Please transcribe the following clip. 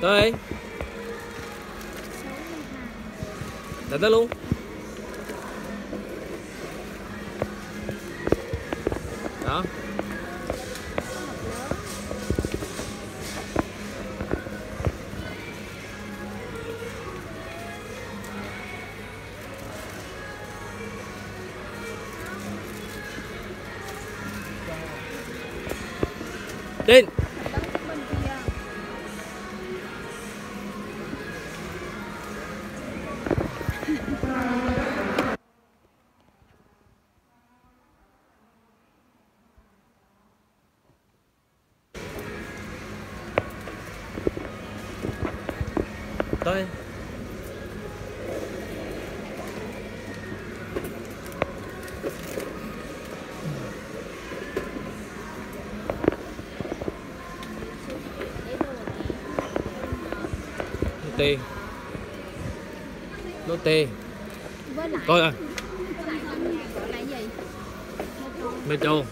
tới. Để tới luôn. Đó. Tin. Nô tê. Nô tê. Coi à Metro